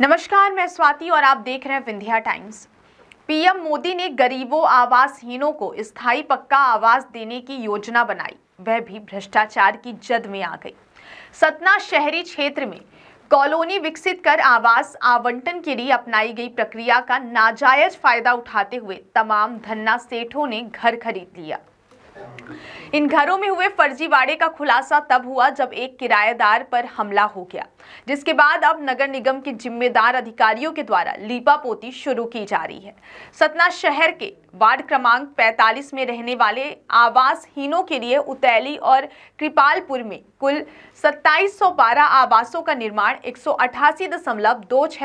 नमस्कार, मैं स्वाति और आप देख रहे हैं विंध्या टाइम्स। पीएम मोदी ने गरीबों, आवासहीनों को स्थायी पक्का आवास देने की योजना बनाई। वह भी भ्रष्टाचार की जद में आ गई। सतना शहरी क्षेत्र में कॉलोनी विकसित कर आवास आवंटन के लिए अपनाई गई प्रक्रिया का नाजायज फ़ायदा उठाते हुए तमाम धन्ना सेठों ने घर खरीद लिया। इन घरों में हुए फर्जीवाड़े का खुलासा तब हुआ जब एक किराएदार पर हमला हो गया, जिसके बाद अब नगर निगम के जिम्मेदार अधिकारियों के द्वारा लीपापोती शुरू की जा रही है। सतना शहर के वार्ड क्रमांक 45 में रहने वाले आवासहीनों के लिए उतैली और कृपालपुर में कुल 2712 आवासों का निर्माण एक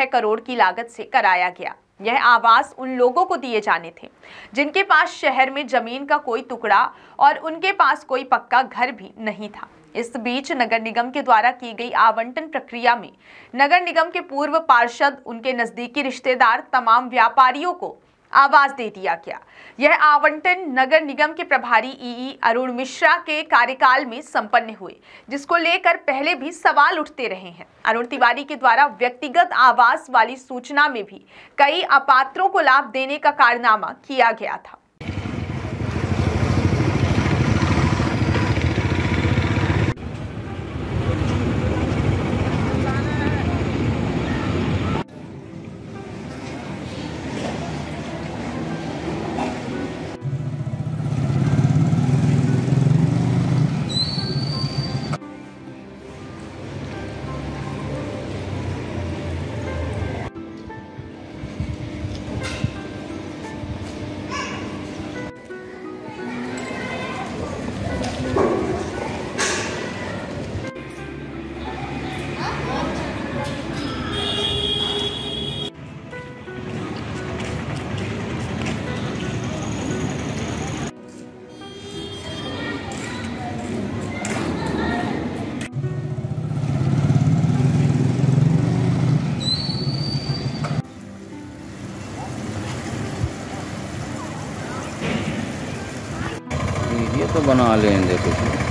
करोड़ की लागत से कराया गया। यह आवास उन लोगों को दिए जाने थे, जिनके पास शहर में ज़मीन का कोई टुकड़ा और उनके पास कोई पक्का घर भी नहीं था। इस बीच नगर निगम के द्वारा की गई आवंटन प्रक्रिया में नगर निगम के पूर्व पार्षद, उनके नजदीकी रिश्तेदार, तमाम व्यापारियों को आवाज़ दे दिया गया। यह आवंटन नगर निगम के प्रभारी ईई अरुण मिश्रा के कार्यकाल में संपन्न हुए, जिसको लेकर पहले भी सवाल उठते रहे हैं। अरुण तिवारी के द्वारा व्यक्तिगत आवास वाली सूचना में भी कई अपात्रों को लाभ देने का कारनामा किया गया था। ये तो बना लेंगे कुछ।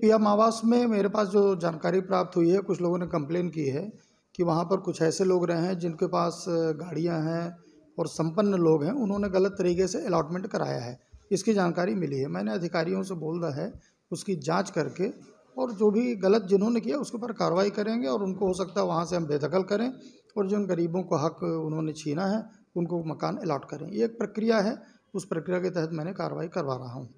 पीएम आवास में मेरे पास जो जानकारी प्राप्त हुई है, कुछ लोगों ने कंप्लेन की है कि वहाँ पर कुछ ऐसे लोग रहे हैं जिनके पास गाड़ियाँ हैं और संपन्न लोग हैं, उन्होंने गलत तरीके से अलाटमेंट कराया है। इसकी जानकारी मिली है। मैंने अधिकारियों से बोल रहा है, उसकी जाँच करके और जो भी गलत जिन्होंने किया, उसके ऊपर कार्रवाई करेंगे और उनको हो सकता है वहाँ से हम बेदखल करें और जिन गरीबों को हक उन्होंने छीना है, उनको मकान अलाट करें। ये एक प्रक्रिया है। उस प्रक्रिया के तहत मैंने कार्रवाई करवा रहा हूँ।